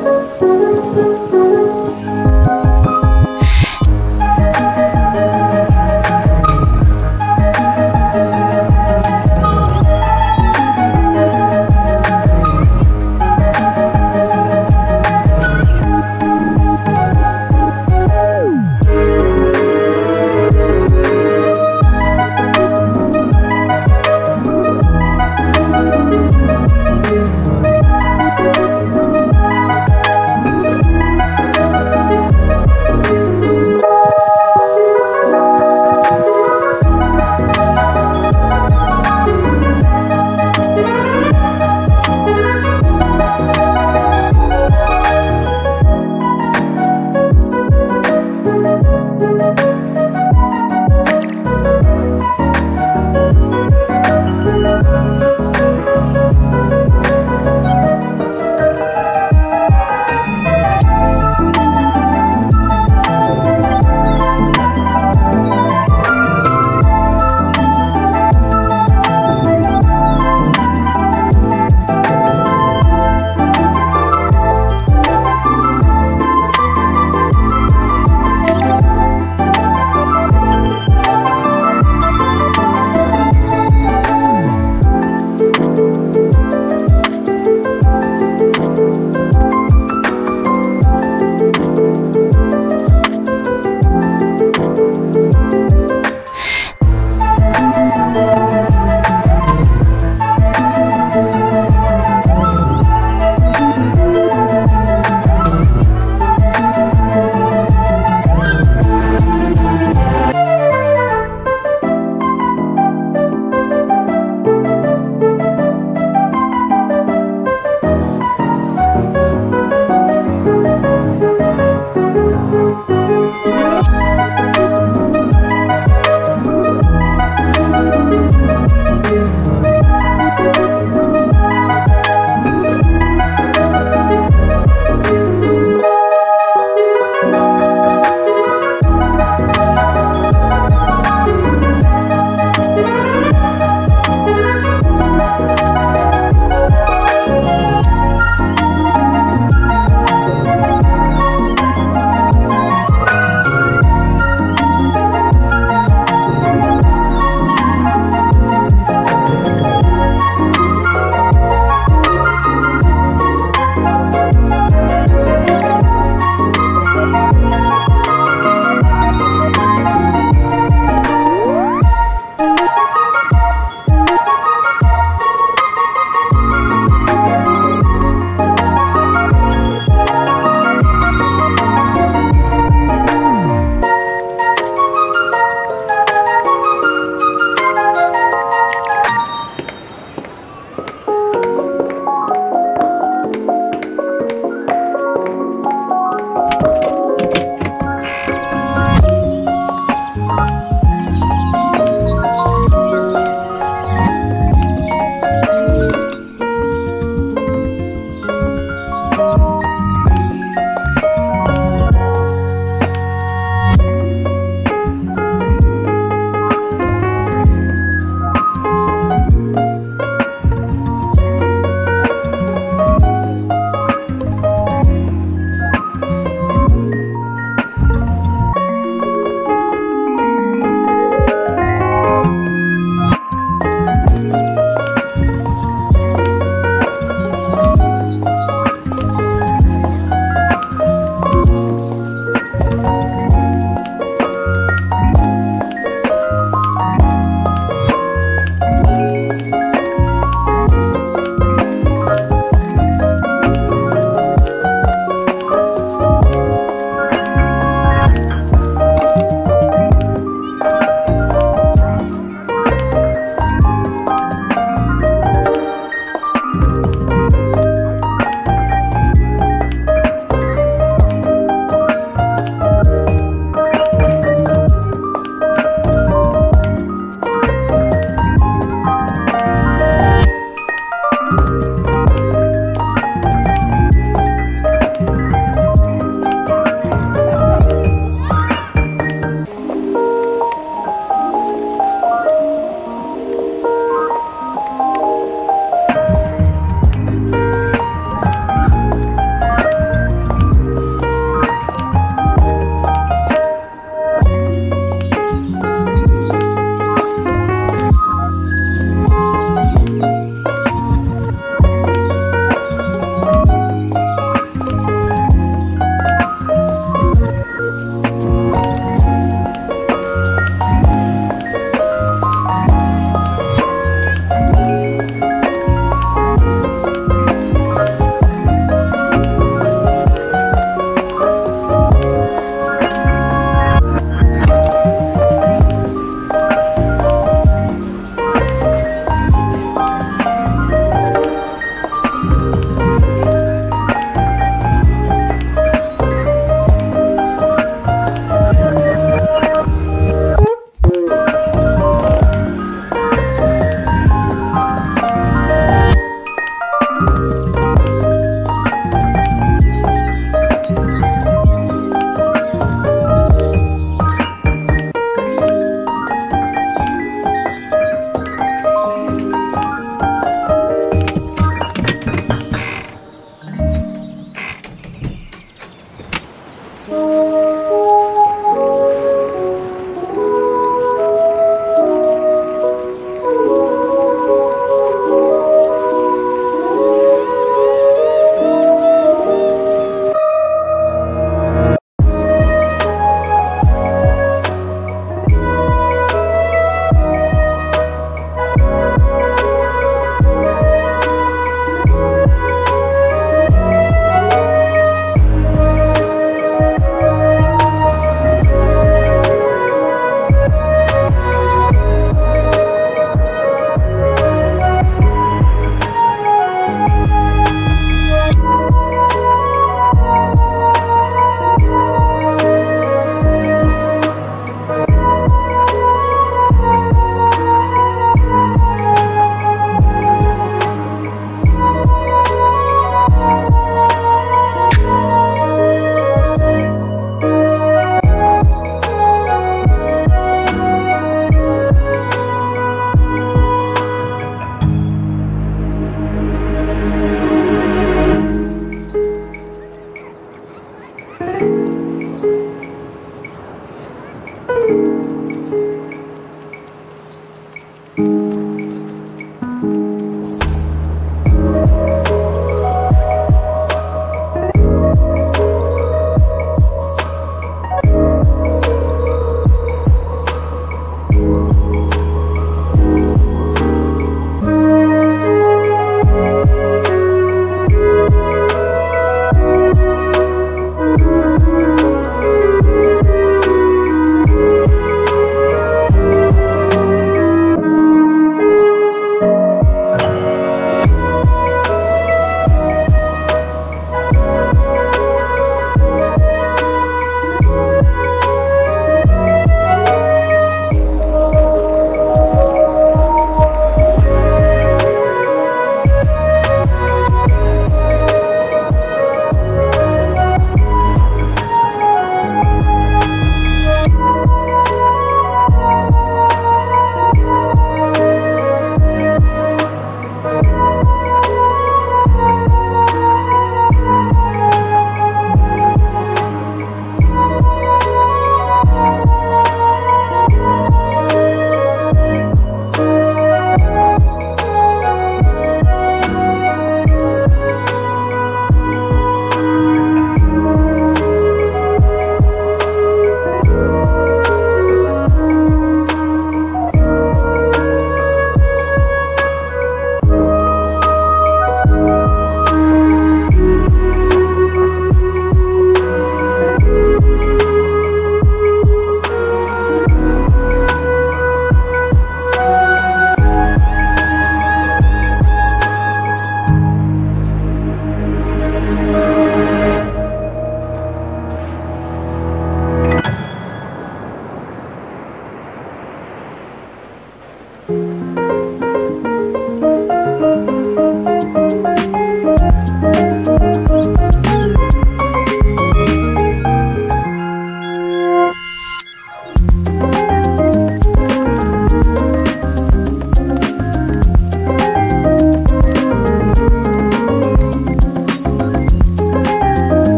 Música